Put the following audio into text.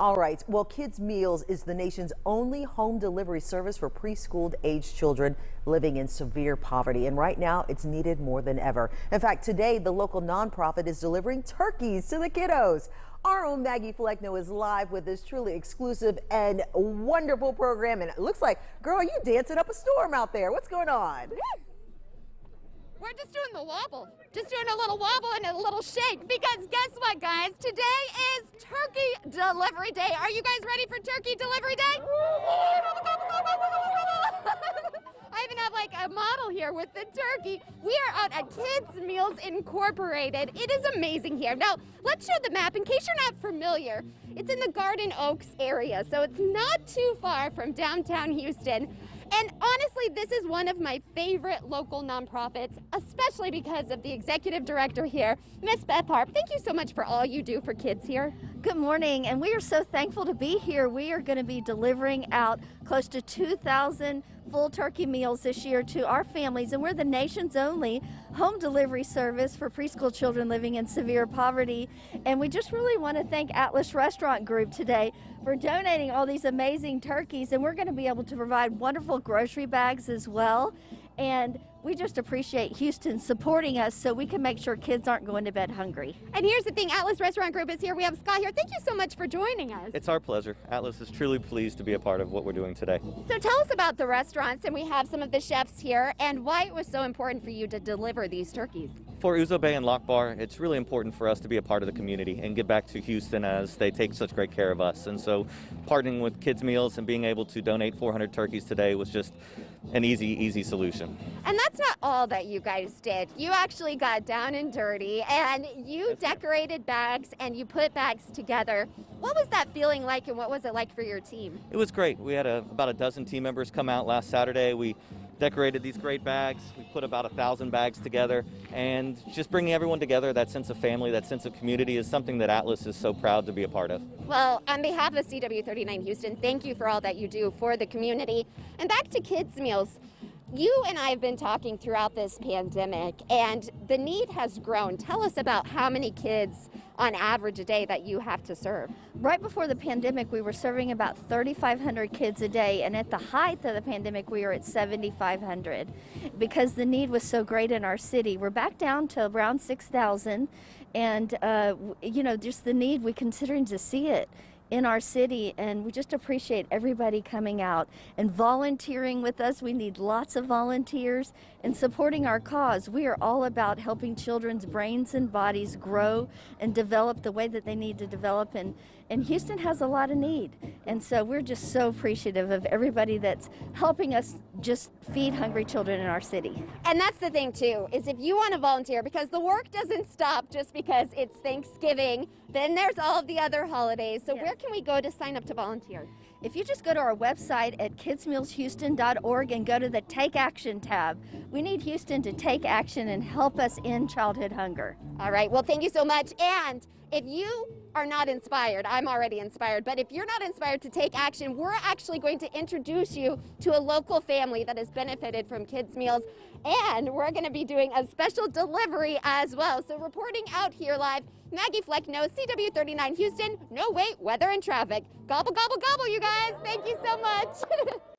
All right. Well, Kids Meals is the nation's only home delivery service for preschool age children living in severe poverty. And right now, it's needed more than ever. In fact, today, the local nonprofit is delivering turkeys to the kiddos. Our own Maggie Flecknoe is live with this truly exclusive and wonderful program. And it looks like, girl, you dancing up a storm out there. What's going on? We're just doing the wobble. Just doing a little wobble and a little shake because guess what, guys? Today is Turkey Delivery Day. Are you guys ready for Turkey Delivery Day? I even have like a model here with the turkey. We are out at Kids Meals Incorporated. It is amazing here. Now, let's show the map in case you're not familiar. It's in the Garden Oaks area, so it's not too far from downtown Houston. And honestly, this is one of my favorite local nonprofits, especially because of the executive director here, Miss Beth Harp. Thank you so much for all you do for kids here. Good morning, and we are so thankful to be here. We are going to be delivering out close to 2,000 full turkey meals this year to our families, and we're the nation's only home delivery service for preschool children living in severe poverty. And we just really want to thank Atlas Restaurant Group today for donating all these amazing turkeys, and we're going to be able to provide wonderful grocery bags as well. And we just appreciate Houston supporting us so we can make sure kids aren't going to bed hungry. And here's the thing Atlas Restaurant Group is here. We have Scott here. Thank you so much for joining us. It's our pleasure. Atlas is truly pleased to be a part of what we're doing today. So tell us about the restaurants, and we have some of the chefs here, and why it was so important for you to deliver these turkeys. For Ouzo Bay and Loch Bar, it's really important for us to be a part of the community and give back to Houston as they take such great care of us. And so partnering with Kids Meals and being able to donate 400 turkeys today was just an easy, easy solution. And that's not all that you guys did. You actually got down and dirty and you decorated bags and you put bags together. What was that feeling like and what was it like for your team? It was great. We had a, about a dozen team members come out last Saturday. We decorated these great bags. We put about a thousand bags together, and just bringing everyone together, that sense of family, that sense of community is something that Atlas is so proud to be a part of. Well, on behalf of CW39 Houston, thank you for all that you do for the community. And back to kids' meals. You and I have been talking throughout this pandemic, and the need has grown. Tell us about how many kids on average a day that you have to serve. Right before the pandemic, we were serving about 3,500 kids a day, and at the height of the pandemic, we were at 7,500 because the need was so great in our city. We're back down to around 6,000, and uh, you know, just the need, we're considering to see it in our city and we just appreciate everybody coming out and volunteering with us. We need lots of volunteers and supporting our cause. We are all about helping children's brains and bodies grow and develop the way that they need to develop and and Houston has a lot of need. And so we're just so appreciative of everybody that's helping us just feed hungry children in our city. And that's the thing too, is if you want to volunteer because the work doesn't stop just because it's Thanksgiving, then there's all of the other holidays. So yes. where can we go to sign up to volunteer? If you just go to our website at kidsmealshouston.org and go to the Take Action tab, we need Houston to take action and help us end childhood hunger. All right, well, thank you so much. And if you are not inspired, I'm already inspired, but if you're not inspired to take action, we're actually going to introduce you to a local family that has benefited from kids' meals, and we're going to be doing a special delivery as well. So reporting out here live, Maggie Flecknoe, CW39 Houston. No wait, weather and traffic. Gobble, gobble, gobble, you guys. Thank you so much.